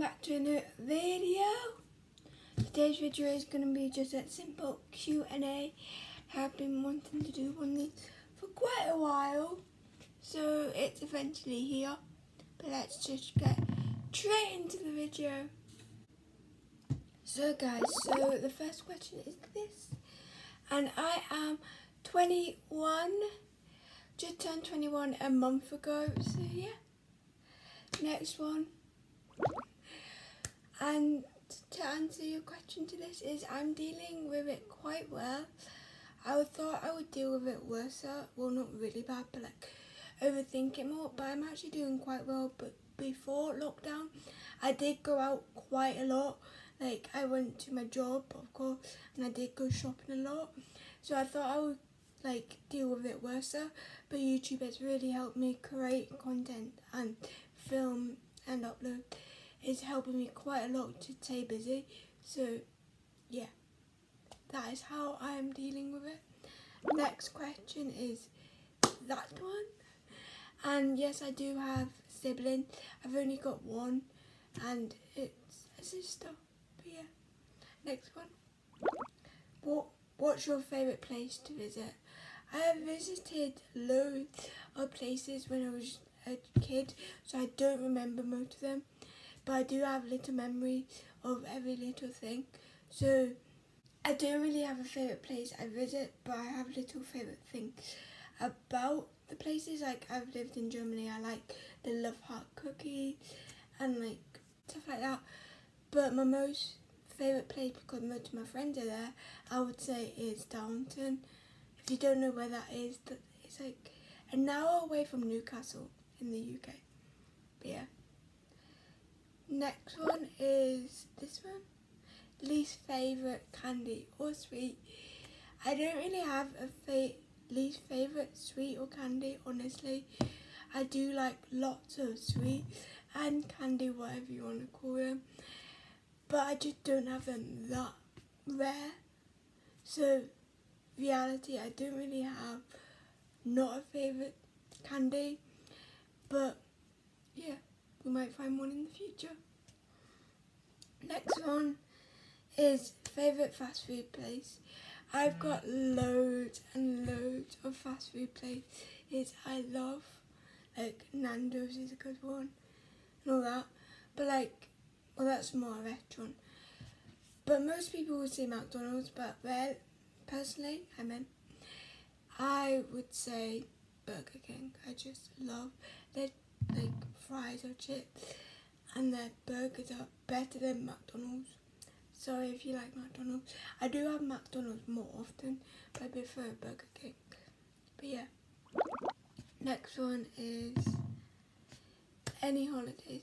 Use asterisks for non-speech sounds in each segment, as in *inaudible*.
back to a new video. Today's video is going to be just a simple Q&A. I've been wanting to do one of these for quite a while, so it's eventually here. But let's just get straight into the video. So guys, so the first question is this, and I am 21, just turned 21 a month ago, so yeah. Next one. And to answer your question to this is I'm dealing with it quite well. I thought I would deal with it worse. Well, not really bad, but like overthink it more. But I'm actually doing quite well. But before lockdown, I did go out quite a lot. Like I went to my job, of course, and I did go shopping a lot. So I thought I would like deal with it worse. But YouTube has really helped me create content and film and upload is helping me quite a lot to stay busy. So, yeah, that is how I am dealing with it. Next question is that one. And yes, I do have siblings. I've only got one, and it's a sister. But yeah, next one. What What's your favourite place to visit? I have visited loads of places when I was a kid, so I don't remember most of them but I do have a little memories of every little thing. So I don't really have a favourite place I visit, but I have little favourite things about the places. Like I've lived in Germany, I like the Love Heart cookie and like stuff like that. But my most favourite place, because most of my friends are there, I would say is Darlington. If you don't know where that is, it's like an hour away from Newcastle in the UK. But yeah. Next one is this one. Least favourite candy or sweet. I don't really have a fa least favourite sweet or candy, honestly. I do like lots of sweet and candy, whatever you want to call them. But I just don't have them that rare. So, reality, I don't really have not a favourite candy. But, yeah we might find one in the future. Next one is favourite fast food place. I've mm. got loads and loads of fast food places I love. Like Nando's is a good one and all that. But like, well that's more a restaurant. But most people would say McDonald's, but well, personally, I mean, I would say Burger King. I just love their like fries or chips and their burgers are better than McDonald's. Sorry if you like McDonald's. I do have McDonald's more often, but I prefer Burger King. But yeah. Next one is any holidays.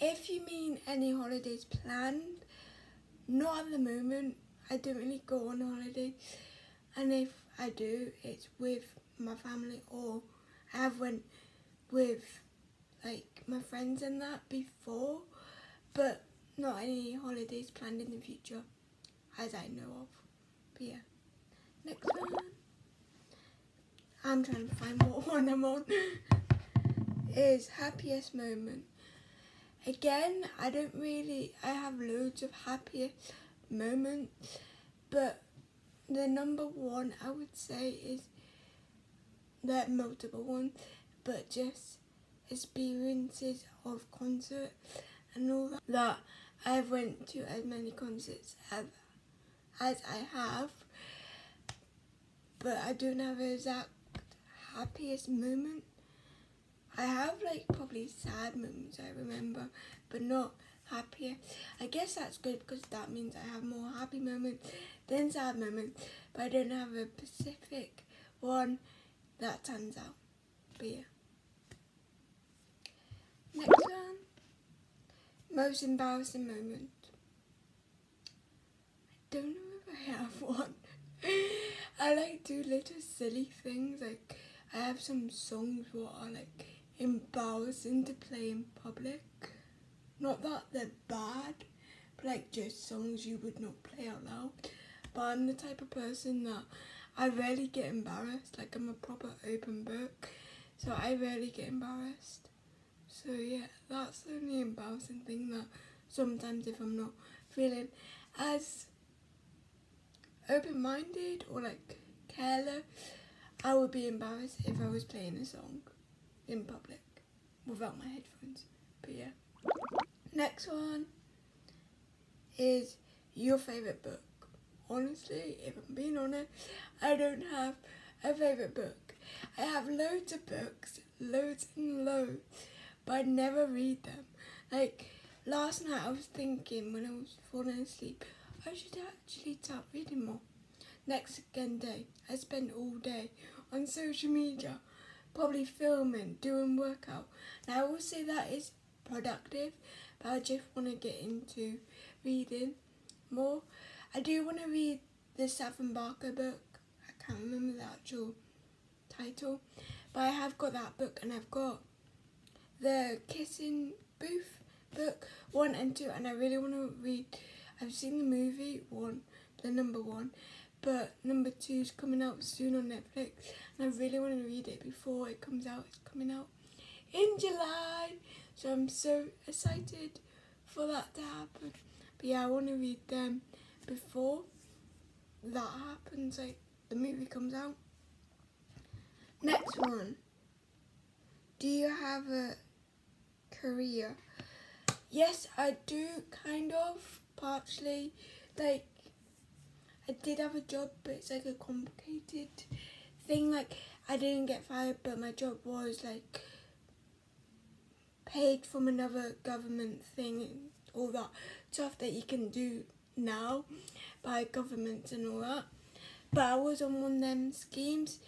If you mean any holidays planned, not at the moment. I don't really go on holidays. And if I do, it's with my family or I have went with like my friends and that before, but not any holidays planned in the future, as I know of. But yeah, next one. I'm trying to find *laughs* what one I'm on. *laughs* is happiest moment. Again, I don't really, I have loads of happiest moments, but the number one I would say is, there multiple ones, but just experiences of concert and all that, I've went to as many concerts as, as I have but I don't have an exact happiest moment. I have like probably sad moments I remember but not happier. I guess that's good because that means I have more happy moments than sad moments but I don't have a specific one that stands out. But yeah. Next one. Most embarrassing moment. I don't know if I have one. *laughs* I like do little silly things like I have some songs that are like embarrassing to play in public. Not that they're bad, but like just songs you would not play out loud. But I'm the type of person that I rarely get embarrassed. Like I'm a proper open book, so I rarely get embarrassed. So yeah, that's the only embarrassing thing that sometimes if I'm not feeling as open-minded or like careless, I would be embarrassed if I was playing a song in public without my headphones. But yeah. Next one is your favourite book. Honestly, if I'm being honest, I don't have a favourite book. I have loads of books, loads and loads, but I never read them. Like last night I was thinking when I was falling asleep, I should actually start reading more. Next again day, I spent all day on social media, probably filming, doing workout. Now I will say that is productive, but I just want to get into reading more. I do want to read the Saffron Barker book. I can't remember the actual title, but I have got that book and I've got the Kissing Booth book one and two, and I really want to read. I've seen the movie one, the number one, but number two is coming out soon on Netflix, and I really want to read it before it comes out. It's coming out in July, so I'm so excited for that to happen. But yeah, I want to read them before that happens, like the movie comes out. Next one. Do you have a career? Yes, I do, kind of, partially. Like, I did have a job, but it's like a complicated thing. Like, I didn't get fired, but my job was like paid from another government thing and all that stuff that you can do now by governments and all that. But I was on one of them schemes,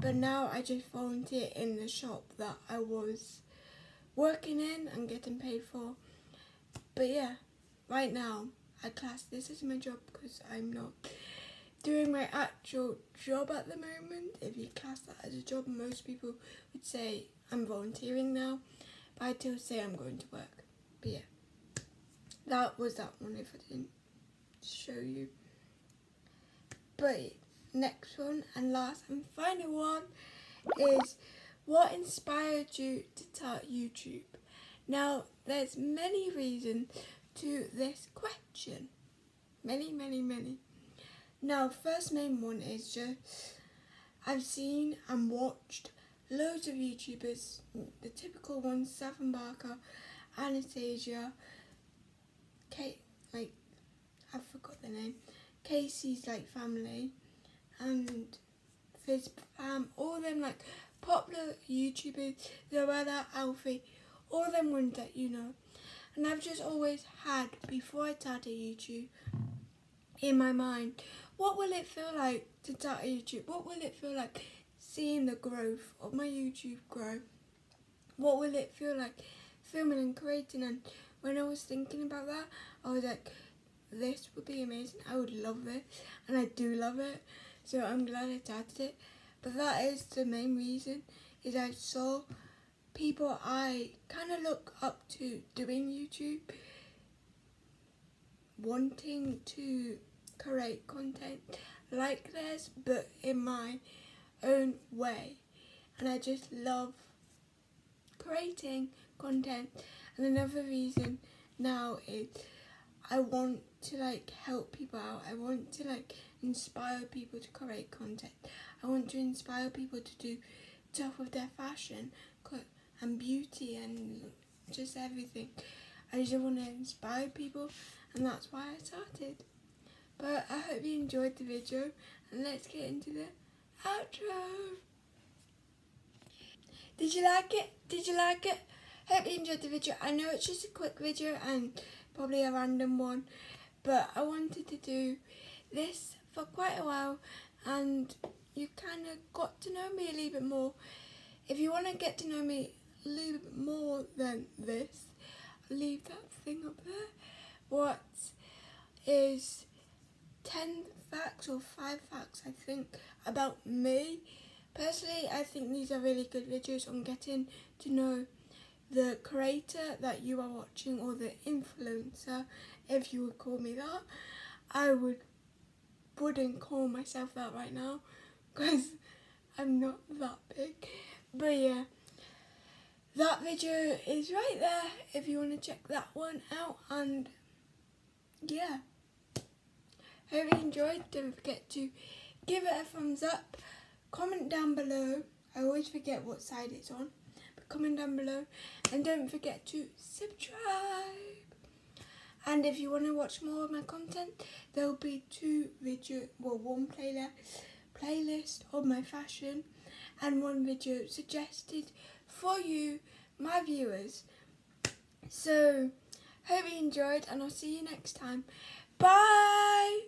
but now I just volunteer in the shop that I was working in and getting paid for. But yeah, right now I class this as my job because I'm not doing my actual job at the moment. If you class that as a job, most people would say I'm volunteering now, but I still say I'm going to work. But yeah, that was that one if I didn't show you. But next one and last and final one is what inspired you to start YouTube? Now, there's many reasons to this question. Many, many, many. Now, first main one is just I've seen and watched loads of YouTubers, the typical ones, Saffron Barker, Anastasia, Kate, like, I forgot the name, Casey's like family, and Fizz Fam, um, all them like popular YouTubers, Zoella, Alfie, all them ones that you know. And I've just always had, before I started YouTube, in my mind, what will it feel like to start YouTube? What will it feel like seeing the growth of my YouTube grow? What will it feel like filming and creating? And when I was thinking about that, I was like, this would be amazing. I would love this, and I do love it. So I'm glad I started it. But that is the main reason, is I saw people I kind of look up to doing YouTube, wanting to create content like this, but in my own way. And I just love creating content. And another reason now is I want to like help people out. I want to like inspire people to create content. I want to inspire people to do stuff with their fashion and beauty and just everything. I just want to inspire people and that's why I started. But I hope you enjoyed the video and let's get into the outro. Did you like it? Did you like it? Hope you enjoyed the video. I know it's just a quick video and probably a random one, but I wanted to do this for quite a while and you kind of got to know me a little bit more. If you want to get to know me a little bit more than this, I'll leave that thing up there. What is 10 facts or 5 facts I think about me. Personally, I think these are really good videos on getting to know the creator that you are watching or the influencer, if you would call me that. I would wouldn't call myself that right now because *laughs* I'm not that big. But yeah, that video is right there if you want to check that one out and yeah hope you enjoyed don't forget to give it a thumbs up comment down below I always forget what side it's on comment down below and don't forget to subscribe and if you want to watch more of my content there will be two video well one playlist playlist of my fashion and one video suggested for you, my viewers. So, hope you enjoyed and I'll see you next time. Bye!